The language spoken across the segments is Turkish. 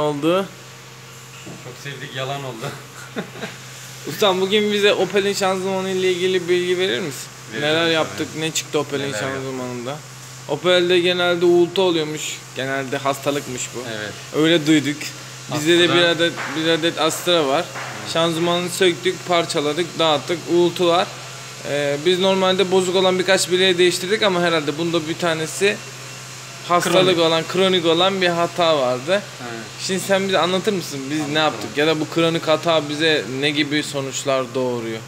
oldu. Çok sevdik yalan oldu. Ustam bugün bize Opel'in şanzımanı ile ilgili bilgi verir misin? Veririm Neler yaptık, ne çıktı Opel'in şanzımanında? Opel'de genelde uğultu oluyormuş. Genelde hastalıkmış bu. Evet. Öyle duyduk. Bizde de bir adet bir adet Astra var. Şanzımanını söktük, parçaladık, dağıttık. Uğultu var. Ee, biz normalde bozuk olan birkaç bileği değiştirdik ama herhalde bunda bir tanesi hastalık Kronik. olan, kronik olan bir hata vardı. Evet. Şimdi sen bize anlatır mısın? Biz ne yaptık? Ya da bu kronik hata bize ne gibi sonuçlar doğuruyor?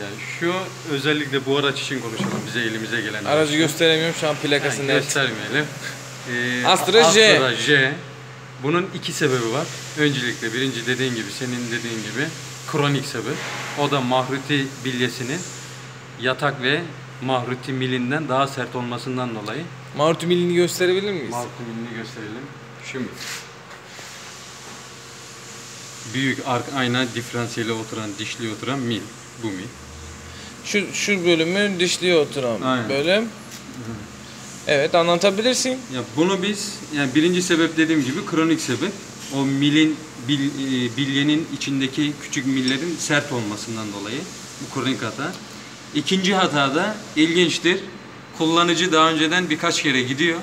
Ya şu özellikle bu araç için konuşalım bize elimize gelen Aracı araç. gösteremiyorum şu an plakası Yani göstermeyelim. Ee, Astra J. Astra J. Bunun iki sebebi var. Öncelikle birinci dediğin gibi senin dediğin gibi kronik sebep. O da mahruti bilyesinin yatak ve mahruti milinden daha sert olmasından dolayı. Maruti milini gösterebilir miyiz? Mahruti milini gösterelim. Şimdi büyük ark ayna diferansiyeli oturan, dişli oturan mil. Bu mil. Şu şu bölümü dişliye oturan Aynen. bölüm. Evet anlatabilirsin. Ya bunu biz yani birinci sebep dediğim gibi kronik sebep. O milin bil, e, bilyenin içindeki küçük millerin sert olmasından dolayı bu kronik hata. İkinci hata da ilginçtir. Kullanıcı daha önceden birkaç kere gidiyor.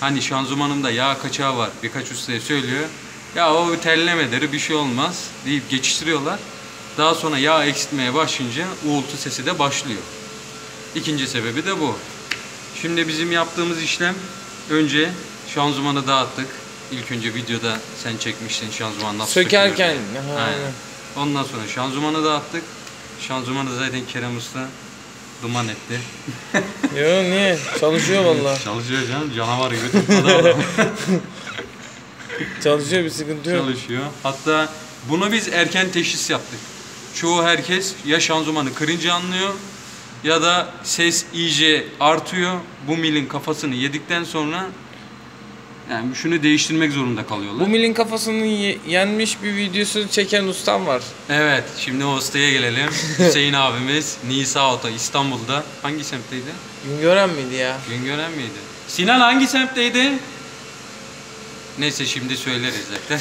Hani şanzımanımda yağ kaçağı var. Birkaç ustaya söylüyor. Ya o bir tellemedir bir şey olmaz deyip geçiştiriyorlar. Daha sonra yağ eksiltmeye başlayınca uğultu sesi de başlıyor. İkinci sebebi de bu. Şimdi bizim yaptığımız işlem önce şanzımanı dağıttık. İlk önce videoda sen çekmiştin şanzıman nasıl Sökerken. aynen. Ondan sonra şanzımanı dağıttık. Şanzımanı zaten Kerem Usta duman etti. Yo niye? Çalışıyor vallahi. Çalışıyor canım canavar gibi adam. Çalışıyor bir sıkıntı yok. Çalışıyor. Hatta bunu biz erken teşhis yaptık. Çoğu herkes ya şanzımanı kırınca anlıyor ya da ses iyice artıyor. Bu milin kafasını yedikten sonra yani şunu değiştirmek zorunda kalıyorlar. Bu milin kafasını ye- yenmiş bir videosu çeken ustam var. Evet, şimdi o ustaya gelelim. Hüseyin abimiz Nisa Oto İstanbul'da. Hangi semtteydi? Güngören miydi ya? Güngören miydi? Sinan hangi semtteydi? Neyse şimdi söyleriz zaten.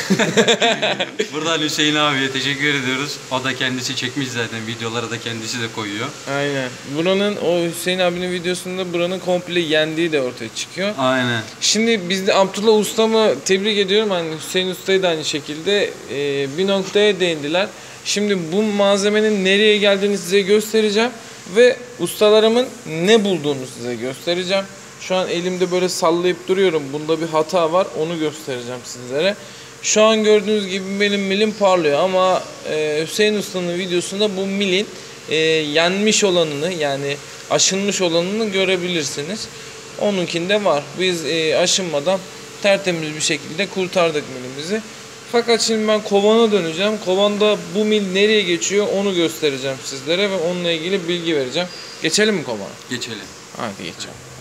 Buradan Hüseyin abiye teşekkür ediyoruz. O da kendisi çekmiş zaten. Videoları da kendisi de koyuyor. Aynen. Buranın o Hüseyin abinin videosunda buranın komple yendiği de ortaya çıkıyor. Aynen. Şimdi biz de Abdullah Ustam'ı tebrik ediyorum. Hani Hüseyin Usta'yı da aynı şekilde e, bir noktaya değindiler. Şimdi bu malzemenin nereye geldiğini size göstereceğim. Ve ustalarımın ne bulduğunu size göstereceğim. Şu an elimde böyle sallayıp duruyorum. Bunda bir hata var. Onu göstereceğim sizlere. Şu an gördüğünüz gibi benim milim parlıyor ama e, Hüseyin Usta'nın videosunda bu milin e, yenmiş olanını yani aşınmış olanını görebilirsiniz. Onunkinde var. Biz e, aşınmadan tertemiz bir şekilde kurtardık milimizi. Fakat şimdi ben kovana döneceğim. Kovanda bu mil nereye geçiyor onu göstereceğim sizlere ve onunla ilgili bilgi vereceğim. Geçelim mi kovana? Geçelim. Hadi geçelim.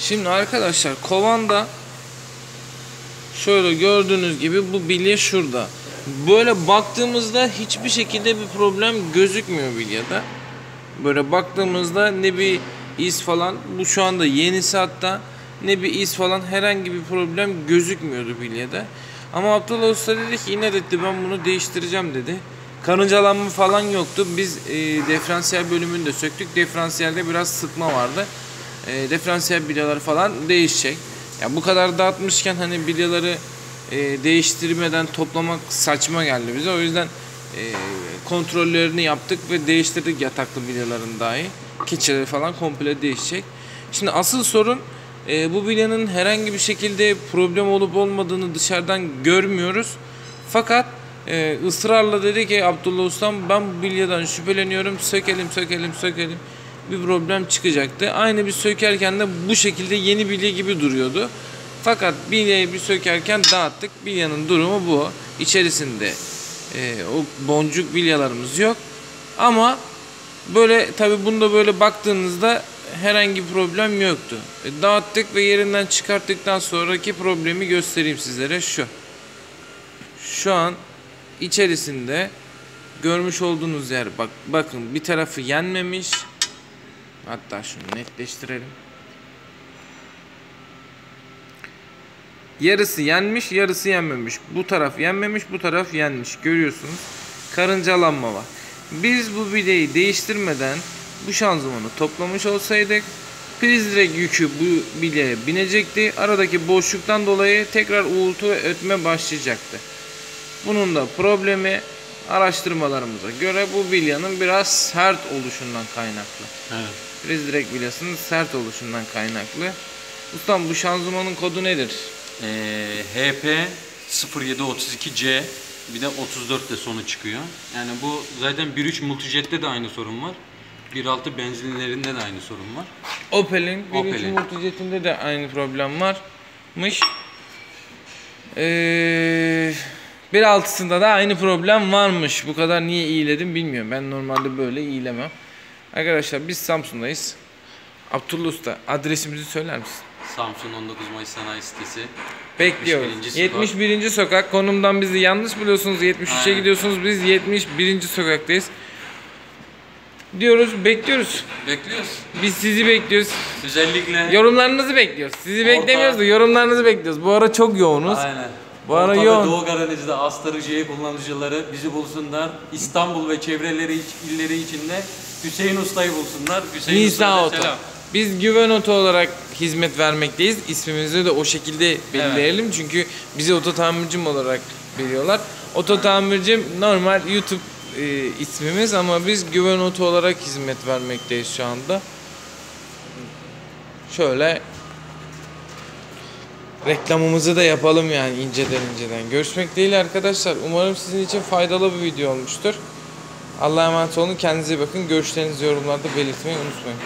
Şimdi arkadaşlar kovanda şöyle gördüğünüz gibi bu bilye şurada. Böyle baktığımızda hiçbir şekilde bir problem gözükmüyor bilyede. Böyle baktığımızda ne bir iz falan bu şu anda yenisi hatta ne bir iz falan herhangi bir problem gözükmüyordu bilyede. Ama Abdullah Usta dedi ki inat etti ben bunu değiştireceğim dedi. Karıncalanma falan yoktu. Biz e, diferansiyel bölümünü de söktük. Diferansiyelde biraz sıkma vardı. E, diferansiyel bilyalar falan değişecek. Ya bu kadar dağıtmışken hani bilyaları e, değiştirmeden toplamak saçma geldi bize. O yüzden e, kontrollerini yaptık ve değiştirdik yataklı bilyaların dahi. Keçeleri falan komple değişecek. Şimdi asıl sorun e, bu bilyanın herhangi bir şekilde problem olup olmadığını dışarıdan görmüyoruz. Fakat e, ısrarla dedi ki Abdullah Ustam ben bu bilyadan şüpheleniyorum. Sökelim sökelim sökelim. Bir problem çıkacaktı. Aynı bir sökerken de bu şekilde yeni bilye gibi duruyordu. Fakat bilyeyi bir sökerken dağıttık. Bilyanın durumu bu. İçerisinde e, o boncuk bilyalarımız yok. Ama böyle tabi bunda böyle baktığınızda herhangi problem yoktu. E, dağıttık ve yerinden çıkarttıktan sonraki problemi göstereyim sizlere şu. Şu an içerisinde görmüş olduğunuz yer bak bakın bir tarafı yenmemiş Hatta şunu netleştirelim. Yarısı yenmiş, yarısı yenmemiş. Bu taraf yenmemiş, bu taraf yenmiş. Görüyorsunuz. Karıncalanma var. Biz bu bileği değiştirmeden bu şanzımanı toplamış olsaydık priz direk yükü bu bileğe binecekti. Aradaki boşluktan dolayı tekrar uğultu ve ötme başlayacaktı. Bunun da problemi araştırmalarımıza göre bu bilyanın biraz sert oluşundan kaynaklı. Evet. Priz direk bilyasının sert oluşundan kaynaklı. Ustam bu şanzımanın kodu nedir? Ee, HP 0732C bir de 34 de sonu çıkıyor. Yani bu zaten 1.3 Multijet'te de aynı sorun var. 1.6 benzinlerinde de aynı sorun var. Opel'in birinci Opel'in. multijetinde de aynı problem varmış. Ee, 1.6'sında da aynı problem varmış. Bu kadar niye iyiledim bilmiyorum. Ben normalde böyle iyilemem. Arkadaşlar biz Samsun'dayız. Abdullah Usta adresimizi söyler misin? Samsun 19 Mayıs Sanayi Sitesi. Bekliyoruz. 71. sokak. 71. sokak. Konumdan bizi yanlış biliyorsunuz. 73'e Aynen. gidiyorsunuz. Biz 71. sokaktayız. Diyoruz, bekliyoruz. Bekliyoruz. Biz sizi bekliyoruz. Özellikle Yorumlarınızı bekliyoruz. Sizi Orta- beklemiyoruz da yorumlarınızı bekliyoruz. Bu ara çok yoğunuz. Aynen. Orta ve. Doğu Karadeniz'de Astarı J kullanıcıları bizi bulsunlar. İstanbul ve çevreleri illeri içinde Hüseyin Usta'yı bulsunlar. Hüseyin Nisa Usta'ya selam. Biz Güven Oto olarak hizmet vermekteyiz. İsmimizi de o şekilde belirleyelim. Çünkü bizi oto tamircim olarak biliyorlar. Oto tamircim normal YouTube e, ismimiz ama biz Güven Oto olarak hizmet vermekteyiz şu anda. Şöyle reklamımızı da yapalım yani inceden inceden. Görüşmek değil arkadaşlar. Umarım sizin için faydalı bir video olmuştur. Allah'a emanet olun. Kendinize bakın. Görüşlerinizi yorumlarda belirtmeyi unutmayın.